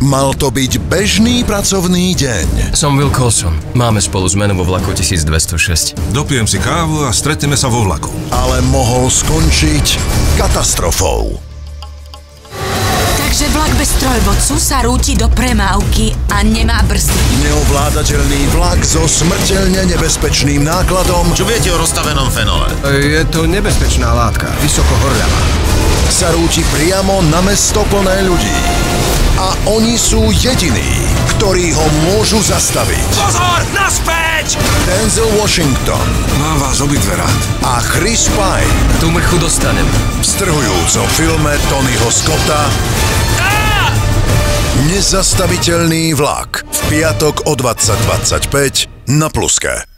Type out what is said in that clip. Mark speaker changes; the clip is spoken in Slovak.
Speaker 1: Mal to byť bežný pracovný deň.
Speaker 2: Som Will Colson. Máme spolu zmenu vo vlaku 1206.
Speaker 3: Dopijem si kávu a stretneme sa vo vlaku.
Speaker 1: Ale mohol skončiť katastrofou.
Speaker 4: Takže vlak bez trojvodcu sa rúti do premávky a nemá brzdy.
Speaker 1: Neovládateľný vlak so smrteľne nebezpečným nákladom
Speaker 5: Čo viete o rozstavenom fenole?
Speaker 6: Je to nebezpečná látka, vysoko horľavá.
Speaker 1: sa rúti priamo na mesto plné ľudí. Oni sú jediní, ktorí ho môžu zastaviť.
Speaker 5: Pozor, naspäť!
Speaker 1: Denzel Washington
Speaker 3: Mám vás obidve rád.
Speaker 1: a Chris Pine
Speaker 2: Tú mrchu dostanem.
Speaker 1: v strhujúcom filme Tonyho Scotta Nezastaviteľný vlak v piatok o 20.25 na Pluske.